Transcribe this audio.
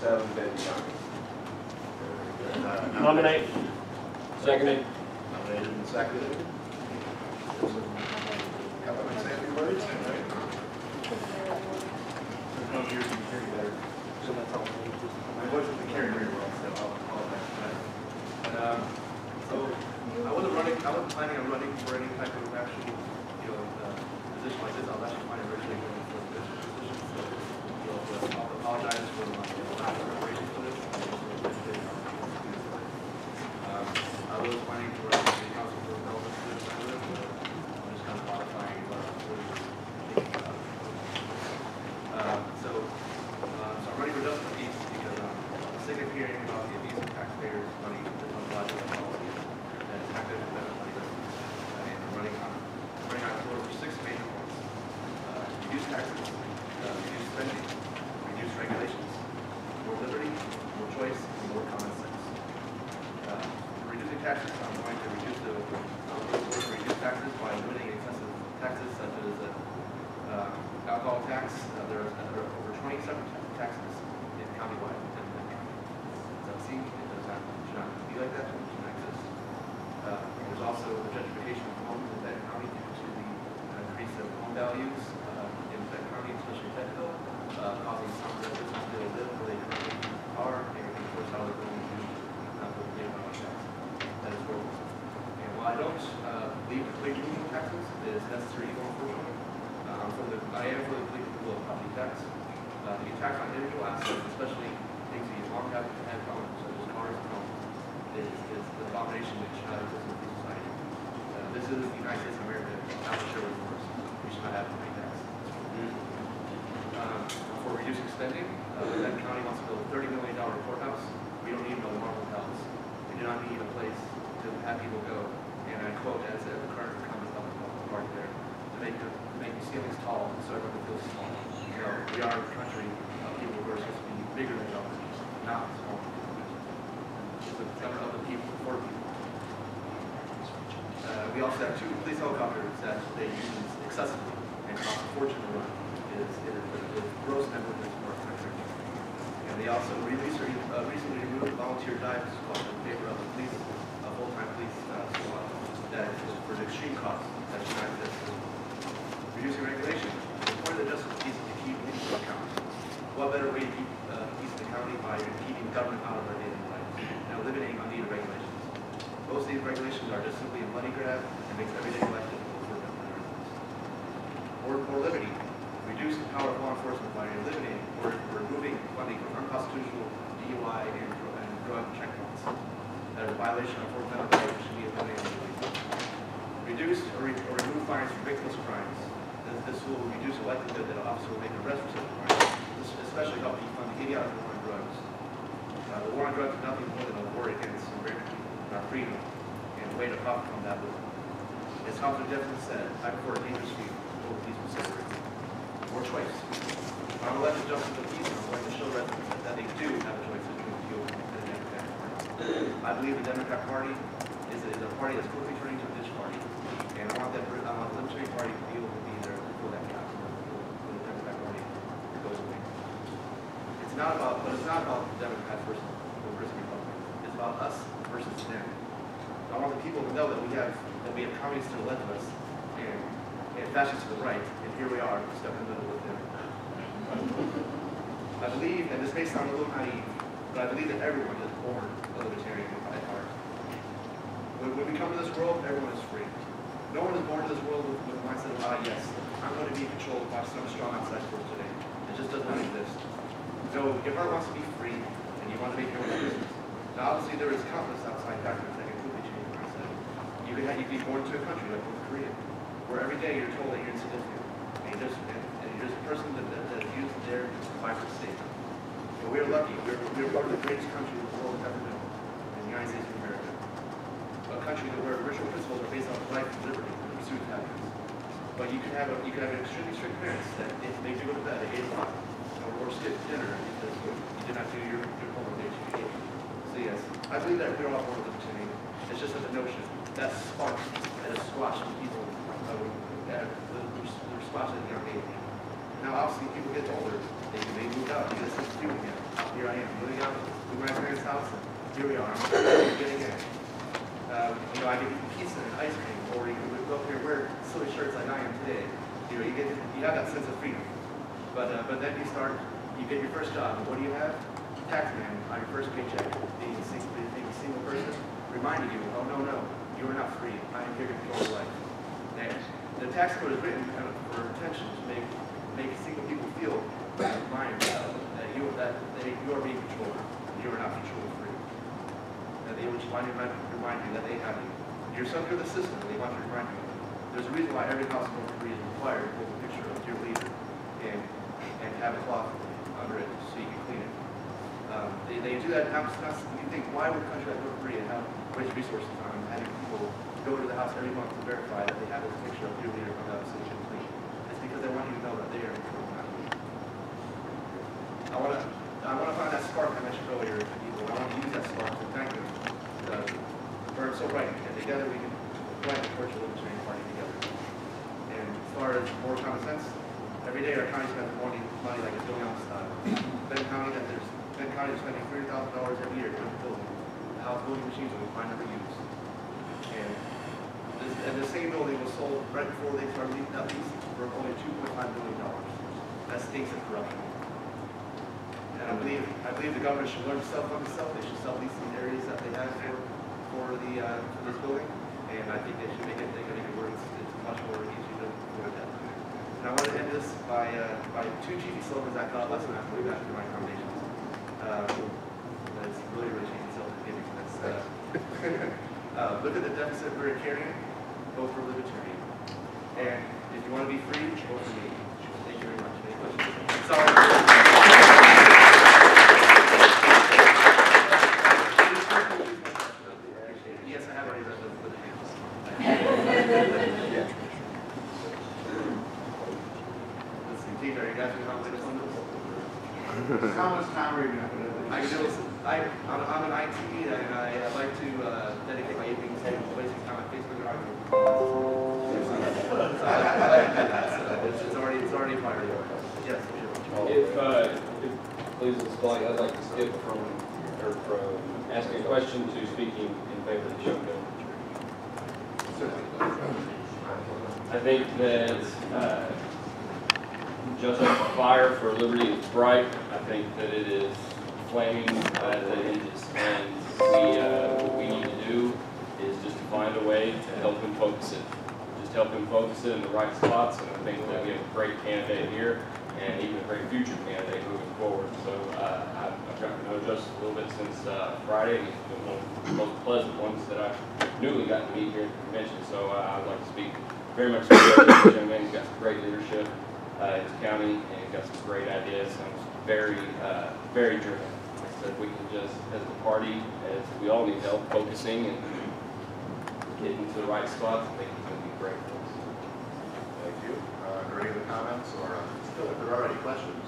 seven Benton County. Uh, Nominate. Seconded. Nominated and seconded. Couple of say a few words, right? There's no years you carry better. So that's all. we need. My voice doesn't carry very well, so I'll, I'll let that. But, um, so, I wasn't running, I wasn't planning on running for any type of actual, you know, uh, position like this. I was actually planning originally going for this position, so, you know, but I'll apologize for my, you know, lack of preparation for this. Um, I was planning to run for the council for development position, I live, but I'm just kind of modifying what I'm really thinking about. Uh, so, uh, so I'm ready for justice peace because um, I'm sick of hearing about the abuse of taxpayers' money that's on budget policies and taxpayers' benefit money. Uh, And I'm running on, I'm running on tour for six major points. Uh, Reduce taxes, uh, reduce spending, reduce regulations, more liberty, more choice, and more common sense. Uh, for Reducing taxes, I'm going to reduce the, I'm going to reduce taxes by limiting excessive taxes such as uh, uh, alcohol tax, uh, there are there are over 27 taxes in countywide in Benton County. Does that seem, it does not, should not be like that, it should not exist. Uh, There's also the gentrification of homes in Benton County due to the increase of home values uh, in Benton County, especially Bentonville, uh, causing some residents to still live where they currently are, and of course, how they're going to not to pay on tax. That is horrible. And while I don't uh, believe completely removing taxes is necessary evil, unfortunately, I'm for the, I am for the complete removal of property tax. Uh, The tax on individual assets, especially things that you long have had from, such as cars and homes, is, is an abomination that should not exist in society. Uh, This is the United States of America, not the Sherwood Forest. We should not have property tax. Um, For reducing spending, uh, Benton County wants to build a thirty million dollar courthouse. We don't need another Marble Palace. We do not need a place to have people go, and I quote as the incumbent the party there, to make, the- make the ceilings tall and so everyone feels small. You know, we are a country of people who are supposed to be bigger than government, not small. It's the government of the people, for people. Uh, we also have two police helicopters that they use excessively and cost a fortune to run. It is, it is, it is gross negligence for our country. And they also released, uh, recently removed volunteer dive squad in favor of a police, a full-time police, uh, squad that is for the extreme cost that should not exist. Reducing regulation, of the justice peace to keep things to account. What better way to keep, uh, peace in the county by keeping government out of our daily lives and eliminating unneeded regulations. Most of these regulations are just simply a money grab and makes everyday life difficult for Benton residents. More, more liberty, reduce the power of law enforcement by eliminating or removing funding from unconstitutional DUI and, and drug checkpoints that are a violation of Fourth Amendment rights should be eliminated. Reduce or, re- or remove fines for victimless crimes. This, this will reduce the likelihood that an officer will make an arrest for such a crime. This especially help defund the idiotic war on drugs. Uh, the war on drugs is nothing more than a war against and our freedom, and a way to profit from that war. As Thomas Jefferson said, I prefer a dangerous field over peaceful slavery. More choice. I'm elected justice of peace, I'm going to show residents that they do have a choice between the fuel and the Democratic Party. I believe the Democrat Party is a, party that's quickly turning to a ditch party. And I want that, I the Libertarian Party to be able to be there for that council, for the Democrat Party goes away. It's not about, but it's not about the Democrats versus, versus Republicans. It's about us versus them. I want the people to know that we have, that we have communists to the left of us and, and fascists to the right, and here we are, stuck in the middle with them. I believe, and this may sound a little naive, but I believe that everyone is born a libertarian at heart. When, when we come to this world, everyone is free. No one is born to this world with, with the mindset of, ah, yes, I'm going to be controlled by some strong outside force today. It just does not exist. So if heart wants to be free, and you want to make your own decisions. Now, obviously, there is countless outside factors that can completely change your mindset. You have, you can be born into a country like North Korea, where every day you're told that you're insignificant, and you're just, and, and a person that, that, that is used there to fight for the state. But we're lucky. We're, we're part of the greatest country the world has ever known, in the United States of America. Country where original principles are based on life, liberty, the pursuit of happiness. But you can have a, you can have extremely strict parents that if they do go to bed at eight o'clock, or, skip dinner because you did not do your, your homework that you ate. So yes, I believe that we're all born with libertarian. It's just that the notion, that spark, that is squashed in people, uh, that they're squashed at a young age. Now, obviously, people get older, they, they move out, you get something to do again. Here I am. house, and here we are, getting in. Um, you know, I get pizza and ice cream, or you can go up here and wear silly shirts like I am today. You know, you get, you have that sense of freedom. But, uh, but then you start, you get your first job, what do you have? Taxman on your first paycheck, being a single, being a single person, reminding you, oh, no, no, you are not free, I am here to control your life. And the tax code is written kind of for intention to make, make single people feel mind that you, that you are being controlled, you are not control free. That they would want to remind, you that they have you. You're to the system, and they want you to remind you. There's a reason why every house in North Korea is required to hold a picture of your leader and, and have a cloth under it so you can clean it. Um, they, they do that, not, you think, why would a country like North Korea have waste resources on having people go to the house every month to verify that they have a picture of your leader on you can clean? It's because they want you to know that they are in control of that. I want to, I want to find that spark I mentioned earlier people. I want to use that spark to thank them. Uh, burn so bright, and together we can light the the Libertarian Party together. And as far as more common sense, every day our county spends more money like a of style. Benton County, that there's, Benton County is spending thirty thousand dollars every year to build the house building machines that we find never used. And this, and the same building was sold right before they started leasing, that lease for only two point five million dollars. That stinks of corruption. And I believe, I believe the government should learn to self-fund itself, they should sell these areas that they have for, for the, uh, for this building. And I think they should make it, they can make it work, it's, much more easy to avoid that. And I want to end this by, uh, by two cheesy slogans I thought last night, I believe after my accommodations. Uh, that's really, really cheesy slogan, maybe, that's, uh, uh, look at the deficit we're carrying, vote for libertarian. And if you want to be free, vote for me. Thank you very much. Any questions? Sorry. Yes, I have already read the, the hands. Let's see, Peter, are you guys going to comment on this? How much time are you going to I can do this, I, I'm, I'm an IT and I, I'd like to, uh, dedicate my evenings to wasting time on Facebook and arguing. So I- I like that, so It's, it's already, it's already a priority. Yes, sure. If, uh, if, please, Ms. Blank, I'd like to skip from, or from asking a question to speaking in favor of the show bill. I think that, uh, just the fire for liberty is bright, I think that it is flaming at the edges. And we, uh, what we need to do is just to find a way to help him focus it. Just help him focus it in the right spots, and I think that we have a great candidate here, and even a great future candidate moving forward. So, uh, I've gotten to know Justice a little bit since, uh, Friday, he's been one of the most pleasant ones that I've newly gotten to meet here at the convention, so, uh, I'd like to speak very much to this young he's got great leadership, uh, county, and got some great ideas, and he's very, uh, very driven. I said, we can just, as a party, as we all need help focusing and getting to the right spots, I think he's gonna be great for us. Thank you. Uh, any other comments or, uh, if there are any questions?